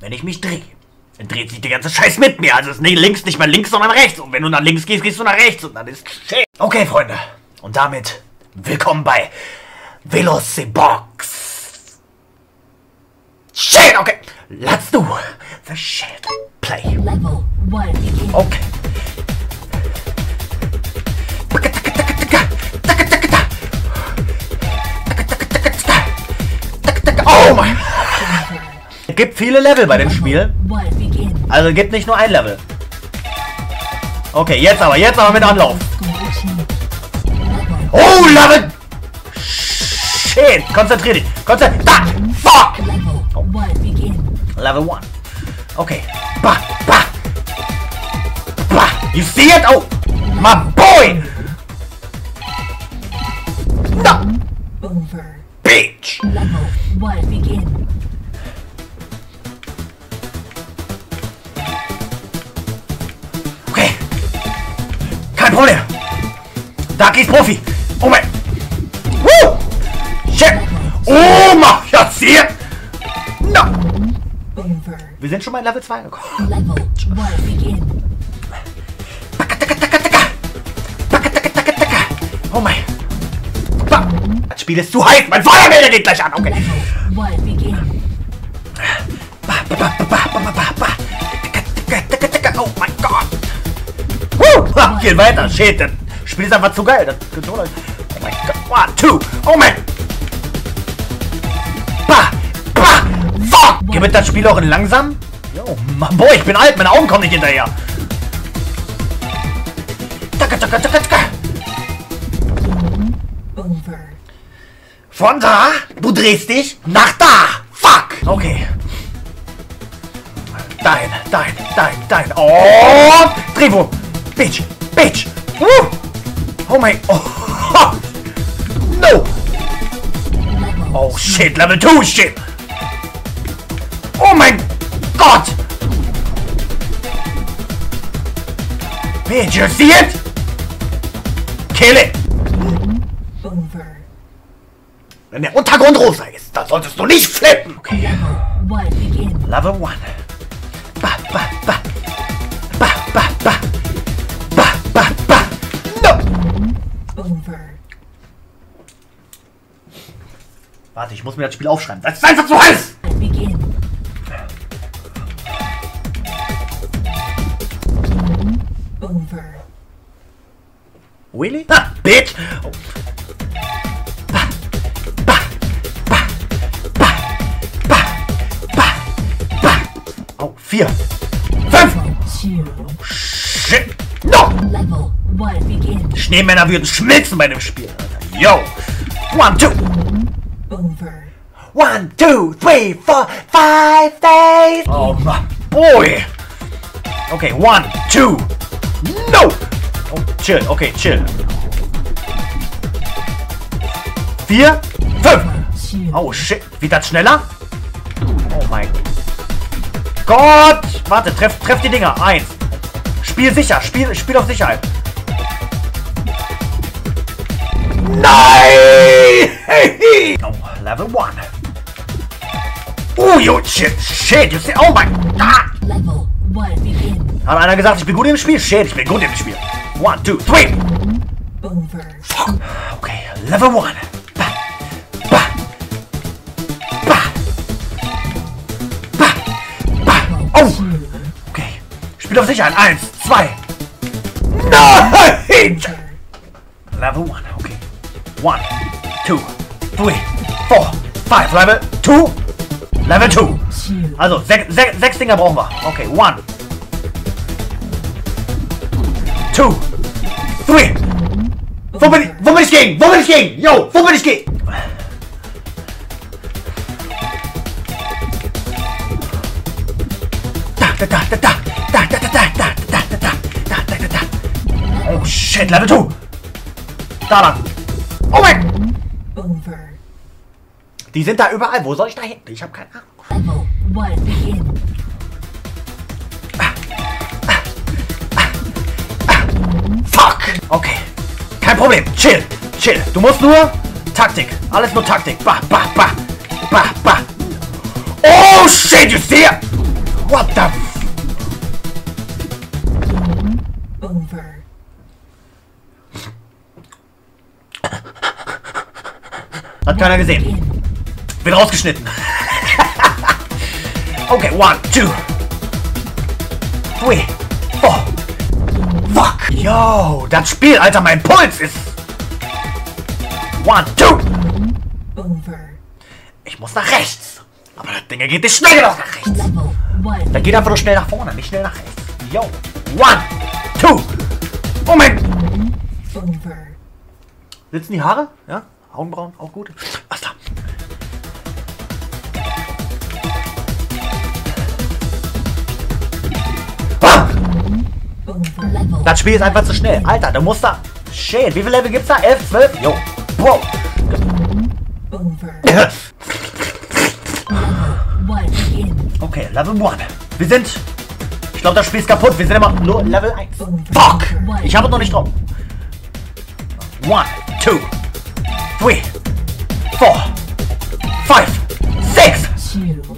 Wenn ich mich drehe, dann dreht sich der ganze Scheiß mit mir. Also ist nicht links nicht mehr links, sondern rechts. Und wenn du nach links gehst, gehst du nach rechts. Und dann ist shit. Okay, Freunde. Und damit willkommen bei Velocibox. Shit, okay. Let's do the shit. Play. Level 1 begin. Okay. Gibt viele Level bei dem Spiel. 1 begin. Also gibt nicht nur ein Level. Okay, jetzt aber, jetzt aber mit Anlauf. Oh, Level! Shit, konzentrier dich. Konzentrier Da! Fuck! Level 1 begin. Level 1. Okay. Bah, bah. Bah. You see it? Oh, my boy! Profi. Oh mein. Woo! Shit. Oh mein. Ja, sehr. Na. Wir sind schon mal in Level 2 angekommen. Oh mein. Das Spiel ist zu heiß. Mein Feuer meldet den gleich an. Okay. Oh mein Gott. Huh, geht weiter. Schäden. Das Spiel ist einfach zu geil. Das Controller. Oh mein Gott. One, two. Oh mein. Ba, ba. Fuck. Gibt das Spiel auch in langsam? Jo, Mann, boy, ich bin alt. Meine Augen kommen nicht hinterher. Ticka, ticka, ticka. Over. Von da, du drehst dich nach da. Fuck. Okay. Dein, dein, dein, dein. Und Trevo. Bitch, bitch. Woo. Oh mein. Oh. No. Oh shit, Level 2 shit. Oh mein Gott. Bitch, you see it? Kill it. over. Wenn der Untergrund rosa ist, dann solltest du nicht flippen. Okay. Level 1 Warte, ich muss mir das Spiel aufschreiben. Das ist einfach zu heiß! 1 begin. Over. Really? Ah, bitch! Oh. Ba, ba, ba. Oh, vier. Fünf! Shit! No! Level 1 begin. Schneemänner würden schmilzen bei dem Spiel. Yo! One, two! Over. One, two, three, four, five days. Oh my boy. Okay, one, two. No. Oh, chill. Okay, chill. Vier, fünf. Oh shit. Wird das schneller? Oh mein Gott. Warte, treff, treff die Dinger. Eins. Spiel sicher. Spiel, spiel auf Sicherheit. Nein! Level one. Oh, you shit, shit, you see, oh mein Gott! Level 1 begin. Hat einer gesagt, ich bin gut im Spiel? Shit, ich bin gut im Spiel. One, two, three. Over. Fuck. Okay, level one. Ba, ba, ba, ba, ba. Oh, okay. Spiel auf Sicherheit. Eins, zwei. Nein! Level one, okay. One, two, three, four, five. Level two. Level two. Two. Also, sech, sech, sechs Dinger brauchen wir. Okay, one. Two. Three. Wo bin ich, wo bin ich gegen? Wo bin ich gegen? Yo, wo bin ich gegen? Da, da, da, da, da, da, da, da, da, da, da, da, da, da, da, da, da. Oh shit, Level 2. Da lang. Oh mein. Over. Die sind da überall. Wo soll ich da hin? Ich habe keine Ahnung. Fuck! Okay. Kein Problem. Chill. Chill. Du musst nur Taktik. Alles nur Taktik. Bah, bah, bah. Bah, bah. Oh, shit, you see? What the f Over. Hat keiner gesehen. Wird rausgeschnitten. okay, one, two, three, four. Fuck. Yo, das Spiel, Alter, mein Puls ist. One, two. Ich muss nach rechts. Aber das Ding geht nicht schnell nach rechts. Dann geht einfach nur schnell nach vorne, nicht schnell nach rechts. Yo. One, two. Moment. Sitzen die Haare? Ja? Augenbrauen, auch gut. Was da? Das Spiel ist einfach zu schnell. Alter, du musst da. Shit, wie viele Level gibt's da? 11, 12? Jo. Begin. Okay, Level 1. Wir sind. Ich glaube, das Spiel ist kaputt. Wir sind immer nur Level 1. Fuck! Ich habe es noch nicht drauf. 1, 2, 3, 4, 5, 6. Two.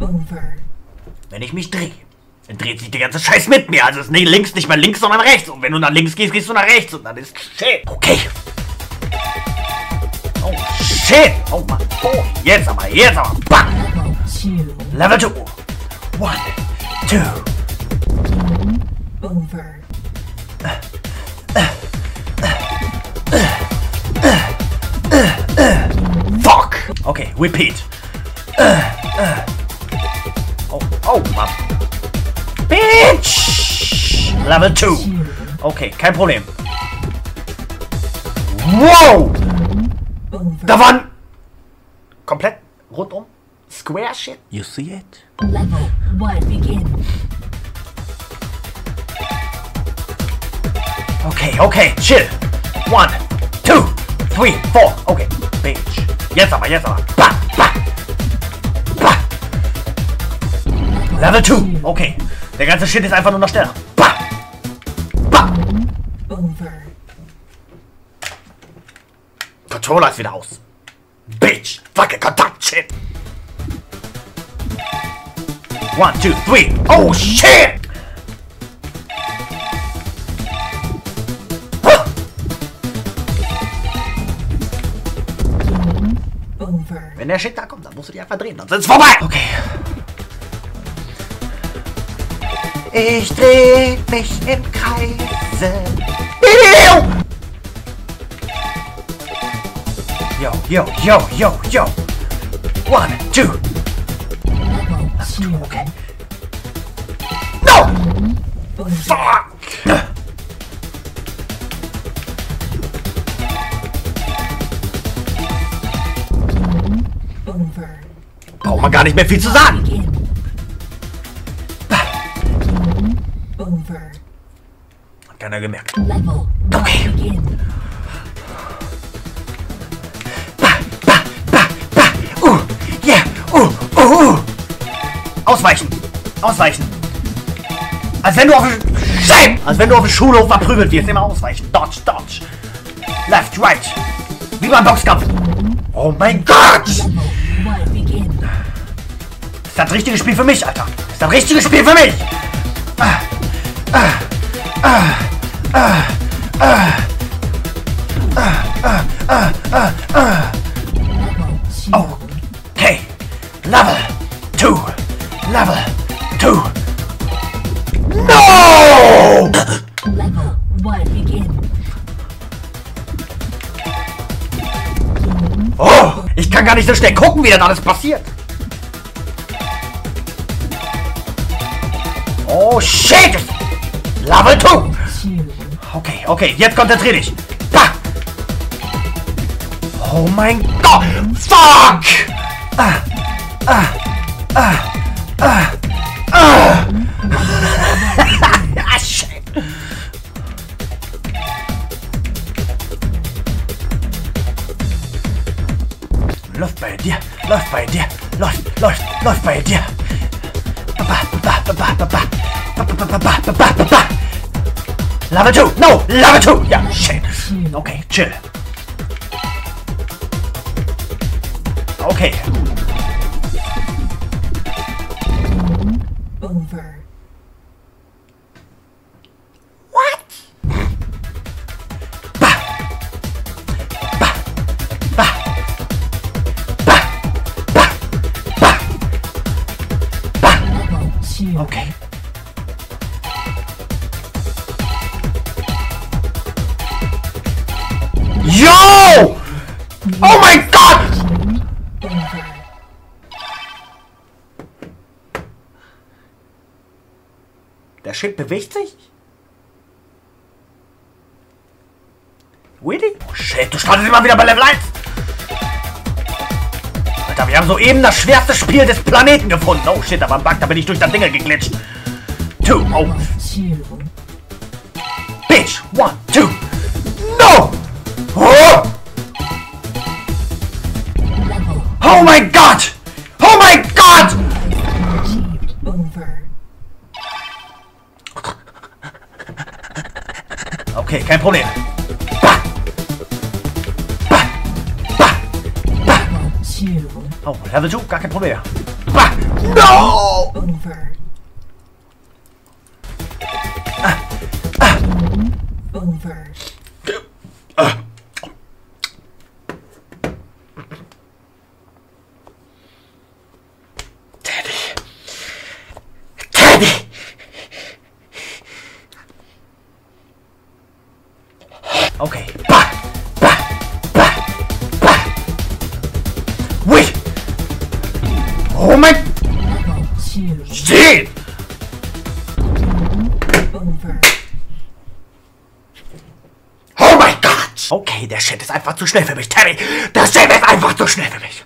Over. Wenn ich mich drehe, dann dreht sich der ganze Scheiß mit mir. Also ist nicht links nicht mehr links, sondern rechts. Und wenn du nach links gehst, gehst du nach rechts. Und dann ist shit. Okay. Oh shit. Oh Mann. Oh, jetzt aber, jetzt aber. Bang. Level two. Level 2. 1, 2. Over. Fuck. Okay, repeat. Oh, oh, Mann. Bitch. Level 2. Okay, kein Problem. Wow. Over. Da waren komplett rundum Square Shit. You see it? Level one. Begin. Okay, okay, chill. One, two, three, four. Okay, bitch. Jetzt aber, jetzt aber. Bah, bah. Bah. Level 2. Okay. Der ganze Shit ist einfach nur noch schneller. Bah. Bah. Over. Controller ist wieder aus. Bitch. Fucking Kontakt. Shit. One, two, three. Oh, shit. Wenn der Shit da kommt, dann musst du die einfach drehen, sonst ist es vorbei. Okay. Ich dreh mich im Kreise. Yo, yo, yo, yo, yo. One, two. Okay. No! Fuck! Braucht man gar nicht mehr viel zu sagen. Over. Hat keiner gemerkt. Level. Okay. Begin. Bah, bah, bah, bah. Uh, yeah, uh, uh, uh. Ausweichen, ausweichen. Als wenn du auf dem Schein, als wenn du auf dem Schulhof verprügelt wirst. Immer ausweichen. Dodge, dodge. Left, right. Wie beim Boxkampf. Oh mein Gott! Ist das richtige Spiel für mich, Alter. ist das richtige Spiel für mich. Level two. Okay. Level 2. Level 2. No! Level one. Begin. Oh, ich kann gar nicht so schnell gucken, wie das alles passiert. Oh shit! Level 2! Two. Okay, okay, jetzt konzentrier dich. Bah! Oh mein Gott! Fuck! Ah, ah, ah, ah, ah. ah shit! Läuft bei dir, läuft bei dir, läuft, läuft, läuft bei dir. Ba, ba, ba, ba, ba, ba. Ba, ba, ba, ba, ba, ba, ba, ba. Lava 2! No! Lava 2! Yeah, shit. Okay, chill. Okay. Over. What? Bah. Bah. Bah. Bah. Bah. Bah. Bah. Okay. Schild bewegt sich? Really? Oh shit, du startest immer wieder bei Level 1! Alter, wir haben soeben das schwerste Spiel des Planeten gefunden. Oh shit, da war ein Bug, da bin ich durch das Ding geglitscht. Two, oh, bitch, one, two, no! Oh, oh mein Gott! Oh mein Okay, kein Problem. Bah! Bah! Bah! Bah! Level two. Oh, Level 2, gar kein Problem. Bah! No! Over. Over. Oh mein... Shit! Oh mein Gott! Okay, der Shit ist einfach zu schnell für mich, Teddy! Der Shit ist einfach zu schnell für mich!